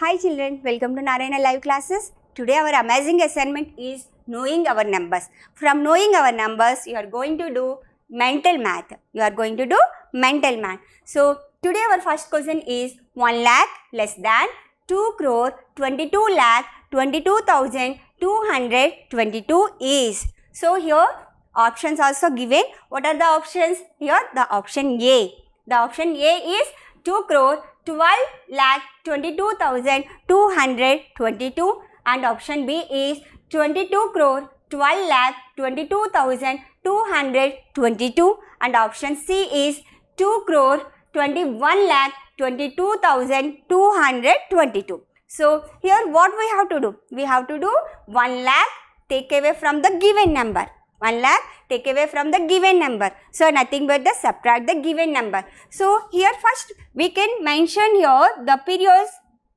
Hi children, welcome to Narayana live classes. Today our amazing assignment is knowing our numbers. From knowing our numbers, you are going to do mental math. You are going to do mental math. So today our first question is 1 lakh less than 2 crore 22 lakh 22,222 is. So here options also given. What are the options? Here the option A. The option A is 2 crore 12 lakh 22,222 and option B is 22 crore 12 lakh 22,222 and option C is 2 crore 21 lakh 22,222. So here what we have to do? We have to do 1 lakh take away from the given number. 1 lakh take away from the given number. So nothing but the subtract the given number. So here first we can mention here the periods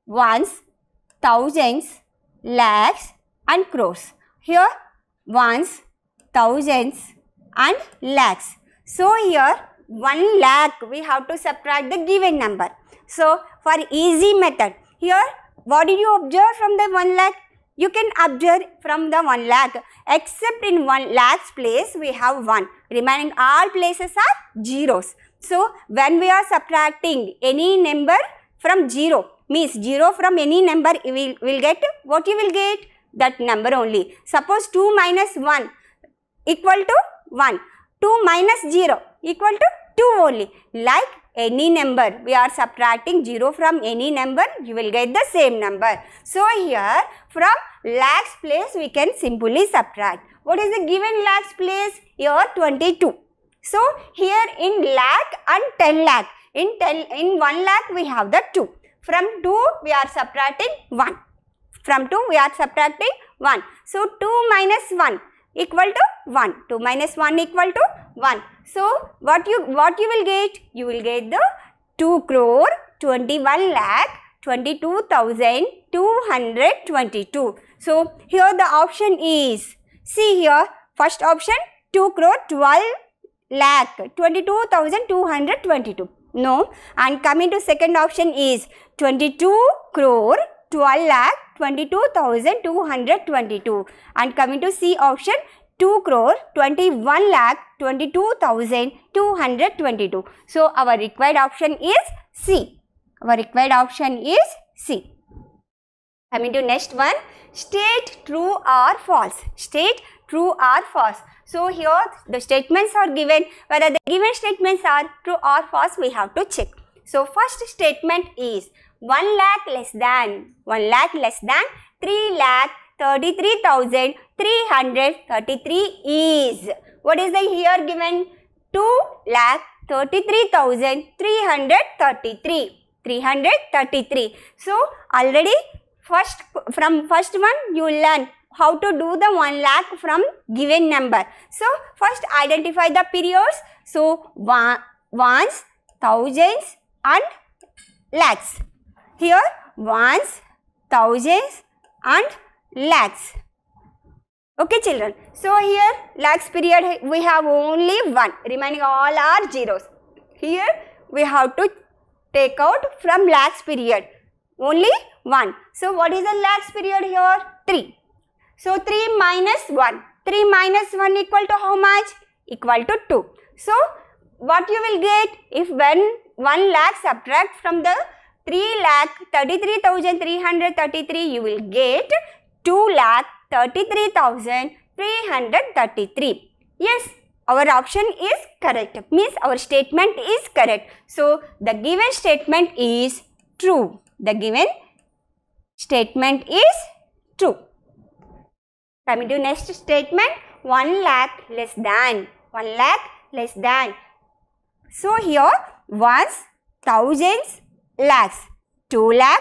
ones, thousands, lakhs and crores. Here ones, thousands and lakhs. So here 1 lakh we have to subtract the given number. So for easy method here what did you observe from the 1 lakh? You can observe from the 1 lakh except in 1 lakh's place we have 1. Remaining all places are zeros. So when we are subtracting any number from 0 means 0 from any number you will, will get what you will get that number only. Suppose 2 minus 1 equal to 1. 2 minus 0 equal to 2 only. Like any number, we are subtracting 0 from any number, you will get the same number. So here from lakhs place we can simply subtract. What is the given lakhs place? Here 22. So here in lakh and 10 lakh, in 10, in 1 lakh we have the 2. From 2 we are subtracting 1. From 2 we are subtracting 1. So 2 minus 1 equal to 1. 2 minus 1 equal to 1. So what you what you will get? You will get the 2 crore 21 lakh 22,222. So here the option is see here first option 2 crore 12 lakh 22,222. No and coming to second option is 22 crore 12 lakh 22,222 and coming to C option 2 crore 21 lakh 22,222. So our required option is C. Our required option is C. Coming to next one, state true or false. State true or false. So here the statements are given, whether the given statements are true or false we have to check. So first statement is 1 lakh less than, 1 lakh less than 3 lakh 33,333 is. What is the here given? 2 lakh 33,333. 333. So already first from first one you learn how to do the 1 lakh from given number. So first identify the periods. So one, ones, thousands and lakhs. Here ones, thousands and lakhs. Okay children. So here lakhs period we have only one. Remaining all are zeros. Here we have to take out from lakhs period. Only 1. So what is the lakhs period here? 3. So 3 minus 1. 3 minus 1 equal to how much? Equal to 2. So what you will get if when 1 lakh subtract from the 3 lakh 33,333 you will get 2 lakh 33,333. Yes, our option is correct. Means our statement is correct. So, the given statement is true. The given statement is true. Coming to next statement, 1 lakh less than. 1 lakh less than. So, here ones, thousands, lakhs. 2 lakh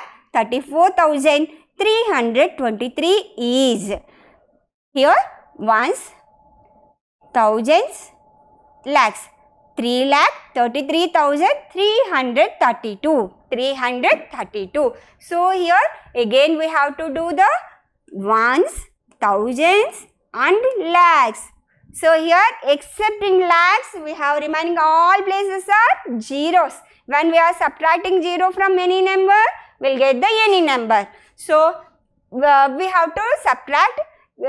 34,323 is. Here ones, thousands, lakhs. 3 lakh 33,332. 332. So here again we have to do the ones, thousands and lakhs. So here except in lakhs we have remaining all places are zeros. When we are subtracting zero from any number we'll get the any number. So, uh, we have to subtract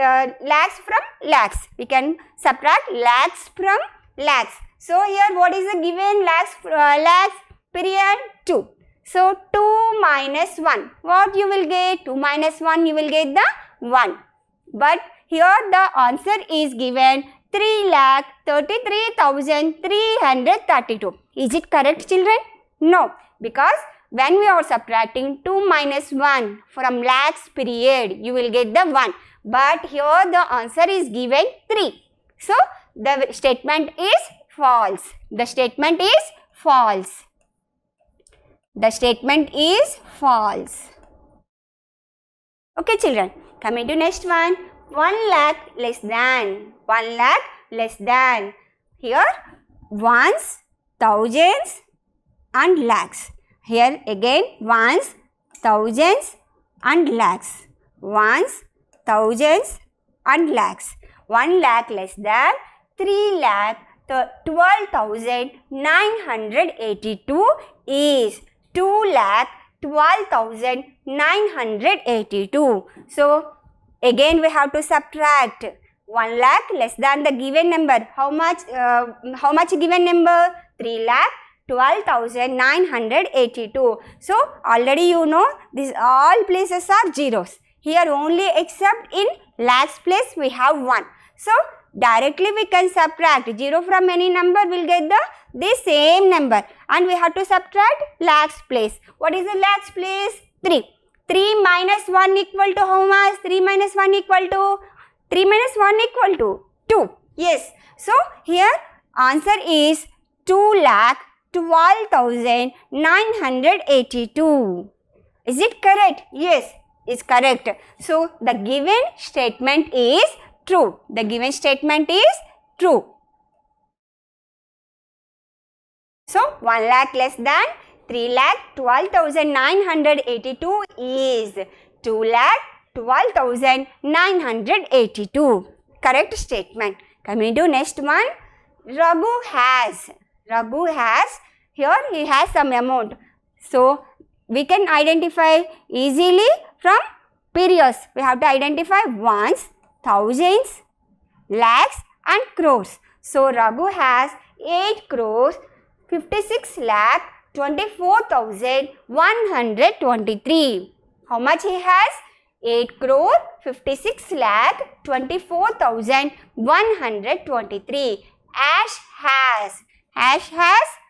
uh, lakhs from lakhs. We can subtract lakhs from lakhs. So, here what is the given lakhs, uh, lakhs period 2. So, 2 minus 1. What you will get? 2 minus 1 you will get the 1. But here the answer is given 3 lakh 33,332. Is it correct children? No. Because when we are subtracting 2 minus 1 from lakhs period, you will get the 1. But here the answer is given 3. So, the statement is false. The statement is false. The statement is false. Okay children, coming to next one. 1 lakh less than. 1 lakh less than. Here ones, thousands and lakhs. Here again ones, thousands and lakhs. Ones, thousands and lakhs. 1 lakh less than 3 lakh 12,982 is 2 lakh 12,982. So, again we have to subtract 1 lakh less than the given number. How much, uh, how much given number? 3 lakh 12,982. So, already you know these all places are zeros. Here only except in lakhs place we have 1. So, directly we can subtract 0 from any number we will get the the same number and we have to subtract lakhs place. What is the lakhs place? 3. 3 minus 1 equal to how much? 3 minus 1 equal to 3 minus 1 equal to 2. Yes. So, here answer is 2 lakh 12,982. Is it correct? Yes, it's correct. So, the given statement is true. The given statement is true. So, 1 lakh less than 3 lakh 12,982 is 2 lakh 12,982. Correct statement. Coming to next one. Raghu has. Raghu has. Here he has some amount. So, we can identify easily from periods. We have to identify ones, thousands, lakhs and crores. So, Raghu has 8 crores 56 lakh 24,123. How much he has? 8 crore 56 lakh 24,123. Ash has. Ash has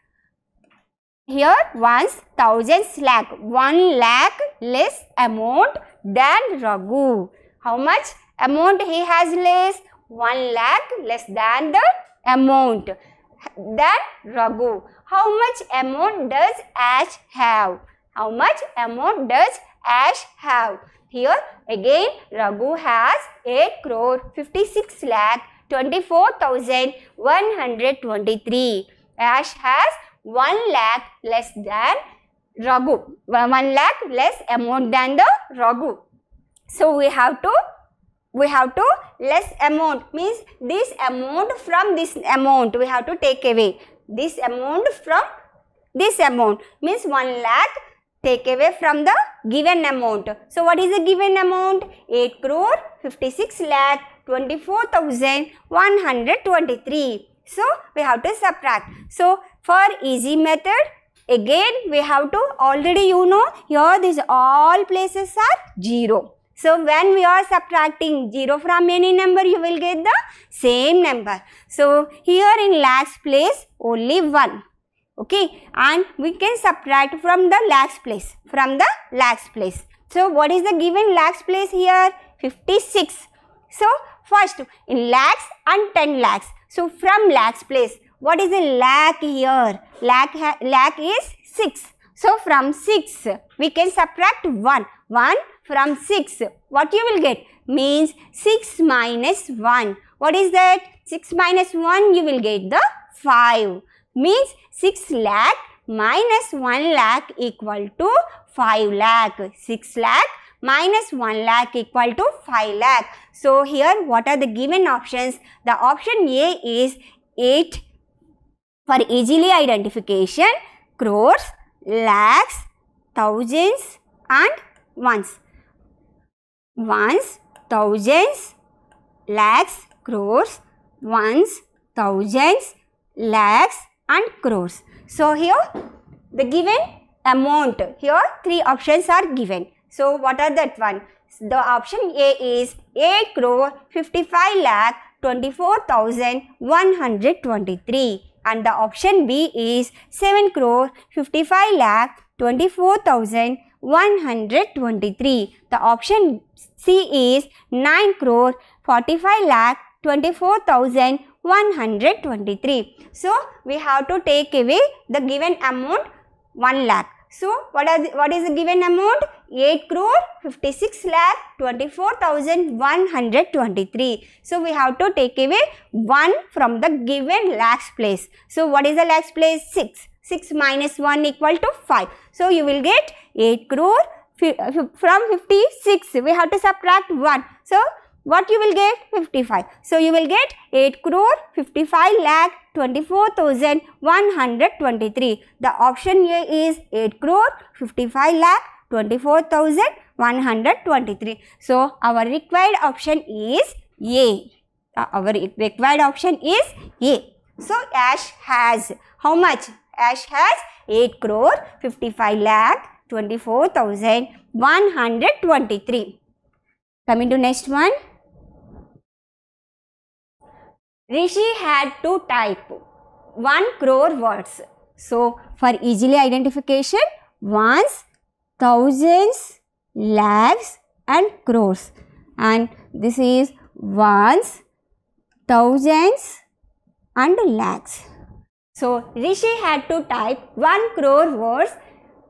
here ones thousands lakh. 1 lakh less amount than Raghu. How much amount he has less? 1 lakh less than the amount than Raghu. How much amount does Ash have? How much amount does Ash have? Here again Raghu has 8 crore 56 lakh 24,123. Ash has 1 lakh less than Raghu. 1 lakh less amount than the Raghu. So we have to we have to less amount means this amount from this amount we have to take away this amount from this amount means 1 lakh take away from the given amount. So, what is the given amount? 8 crore 56 lakh 24,123. So, we have to subtract. So, for easy method again we have to already you know here these all places are 0. So, when we are subtracting 0 from any number, you will get the same number. So, here in lakhs place only 1. Okay. And we can subtract from the lakhs place. From the lakhs place. So, what is the given lakhs place here? 56. So, first in lakhs and 10 lakhs. So, from lakhs place, what is a lakh here? Lakh, lakh is 6. So, from 6, we can subtract 1. 1 from 6. What you will get? Means 6 minus 1. What is that? 6 minus 1 you will get the 5. Means 6 lakh minus 1 lakh equal to 5 lakh. 6 lakh minus 1 lakh equal to 5 lakh. So, here what are the given options? The option A is 8 for easily identification, crores, lakhs, thousands, and ones. Ones, thousands, lakhs, crores, ones, thousands, lakhs and crores. So here the given amount, here three options are given. So what are that one? The option A is 8 crore 55 lakh 24,123 and the option B is 7 crore 55 lakh 24,123. The option C is 9 crore 45 lakh 24,123. So, we have to take away the given amount 1 lakh. So, what, are the, what is the given amount? 8 crore 56 lakh 24,123. So, we have to take away 1 from the given lakhs place. So, what is the lakhs place? 6. 6 minus 1 equal to 5. So, you will get 8 crore uh, from 56. We have to subtract 1. So, what you will get? 55 so you will get 8 crore 55 lakh 24123 the option a is 8 crore 55 lakh 24123 so our required option is a. Uh, our required option is a. So ash has how much? Ash has 8 crore 55 lakh 24123 coming to next one Rishi had to type 1 crore words. So, for easily identification, ones, thousands, lakhs and crores. And this is ones, thousands and lakhs. So, Rishi had to type 1 crore words.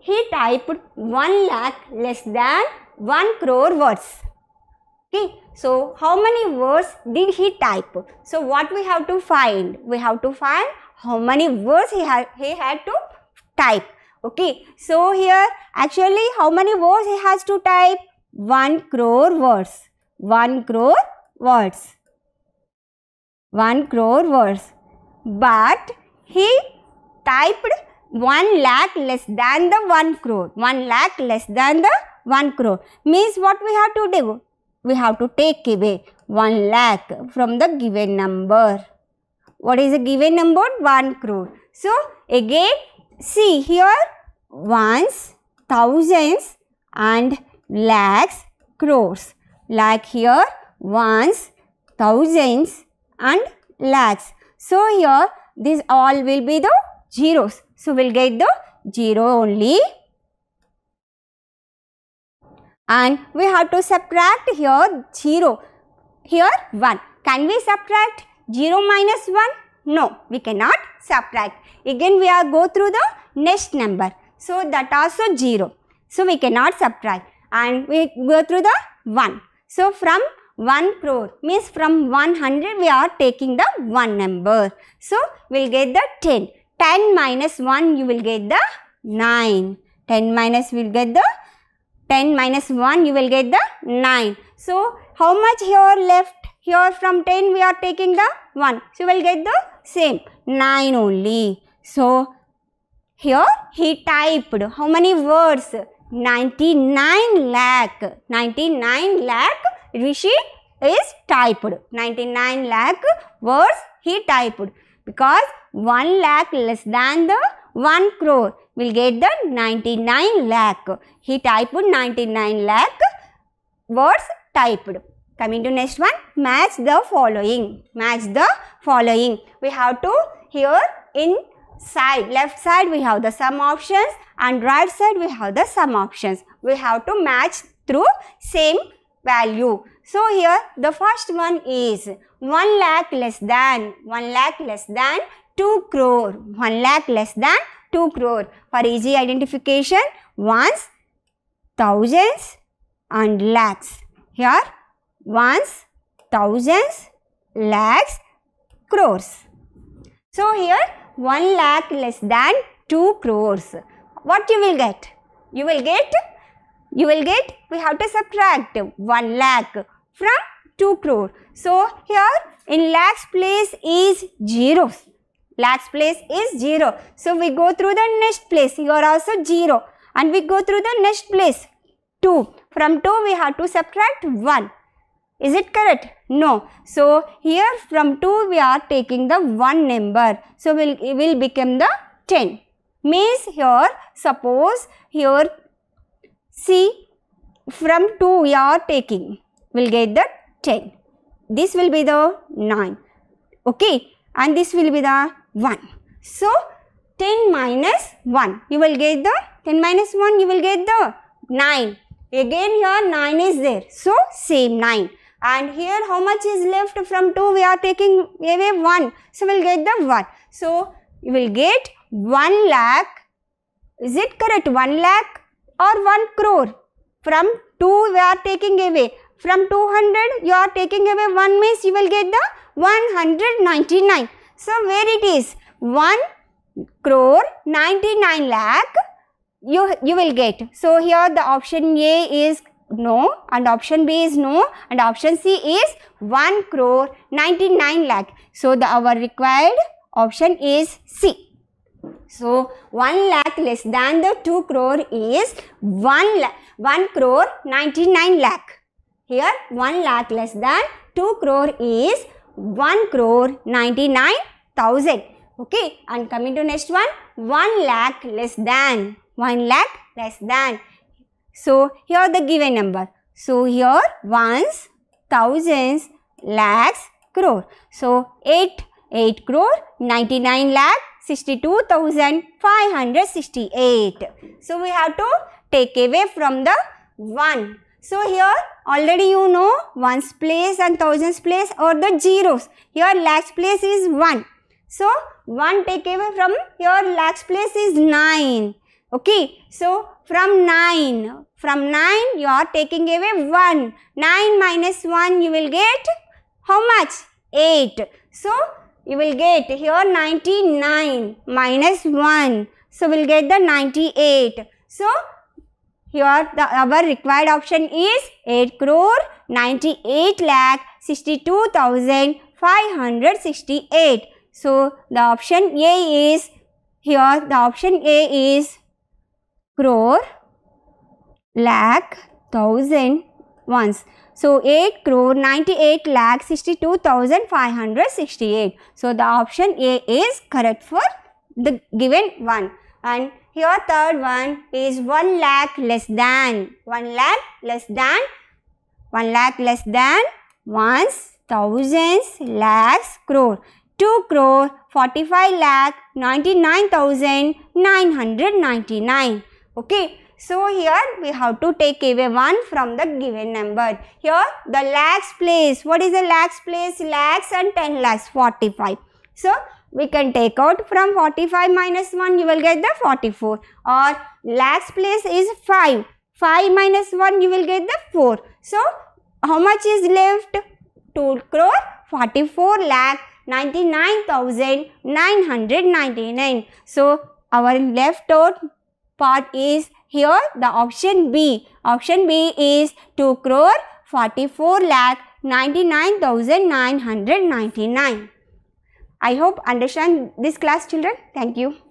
He typed 1 lakh less than 1 crore words. Okay. So, how many words did he type? So, what we have to find? We have to find how many words he had, he had to type. Okay. So, here actually how many words he has to type? 1 crore words. 1 crore words. 1 crore words. But he typed 1 lakh less than the 1 crore. 1 lakh less than the 1 crore. Means what we have to do? We have to take away 1 lakh from the given number. What is the given number? 1 crore. So, again see here ones, thousands and lakhs, crores. Like here ones, thousands and lakhs. So, here this all will be the zeros. So, we will get the zero only and we have to subtract here 0 here 1 can we subtract 0 minus 1 no we cannot subtract. Again we are go through the next number. So that also 0 so we cannot subtract. And we go through the 1 so from 1 crore means from 100 we are taking the 1 number. So we'll get the 10 10 minus 1 you will get the 9 10 minus we will get the 10 minus 1 you will get the 9. So, how much here left? Here from 10 we are taking the 1. So, you will get the same 9 only. So, here he typed how many words? 99 lakh. 99 lakh Rishi is typed. 99 lakh words he typed because 1 lakh less than the 1 crore will get the 99 lakh. He typed 99 lakh words typed. Coming to next one, match the following. Match the following. We have to here in side, left side we have the sum options and right side we have the sum options. We have to match through same value. So here the first one is 1 lakh less than, 1 lakh less than 2 crore. 1 lakh less than 2 crore. For easy identification, ones, thousands and lakhs. Here, ones, thousands, lakhs, crores. So, here 1 lakh less than 2 crores. What you will get? You will get, you will get, we have to subtract 1 lakh from 2 crore. So, here in lakhs place is zeros lakhs place is 0. So, we go through the next place. Here also 0. And we go through the next place. 2. From 2 we have to subtract 1. Is it correct? No. So, here from 2 we are taking the 1 number. So, will it will become the 10. Means here, suppose here, see from 2 we are taking, We will get the 10. This will be the 9. Okay. And this will be the 1. So, 10 minus 1, you will get the 10 minus 1, you will get the 9. Again here 9 is there. So, same 9. And here how much is left from 2? We are taking away 1. So, we will get the 1. So, you will get 1 lakh. Is it correct? 1 lakh or 1 crore? From 2 we are taking away. From 200 you are taking away 1 means you will get the 199. So, where it is? 1 crore 99 lakh you, you will get. So, here the option A is no and option B is no and option C is 1 crore 99 lakh. So, the our required option is C. So, 1 lakh less than the 2 crore is 1 lakh, 1 crore 99 lakh. Here 1 lakh less than 2 crore is 1 crore 99 thousand. Okay, and coming to next one, 1 lakh less than, 1 lakh less than. So, here the given number. So, here ones, thousands, lakhs, crore. So, 8, 8 crore, 99 lakh, 62,568. So, we have to take away from the 1. So, here already you know ones place and thousands place or the zeros. Here lakhs place is 1. So, 1 take away from your lakhs place is 9. Okay. So, from 9, from 9 you are taking away 1. 9 minus 1 you will get how much? 8. So, you will get here 99 minus 1. So, we will get the 98. So, here the our required option is 8 crore 98 lakh 62,568. So, the option A is here the option A is crore lakh thousand ones. So, 8 crore 98 lakh 62,568. So, the option A is correct for the given one. And here third one is 1 lakh less than 1 lakh less than 1 lakh less than ones, thousands, lakhs, crore. 2 crore 45 lakh 99,999. Okay. So, here we have to take away 1 from the given number. Here the lakhs place. What is the lakhs place? Lakhs and 10 lakhs 45. So, we can take out from 45 minus 1 you will get the 44 or last place is 5. 5 minus 1 you will get the 4. So, how much is left? 2 crore 44 lakh 99,999. So, our left out part is here the option B. Option B is 2 crore 44 lakh 99,999. I hope understand this class children. Thank you.